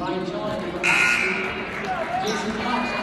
Ryan Joy, Jason Cox,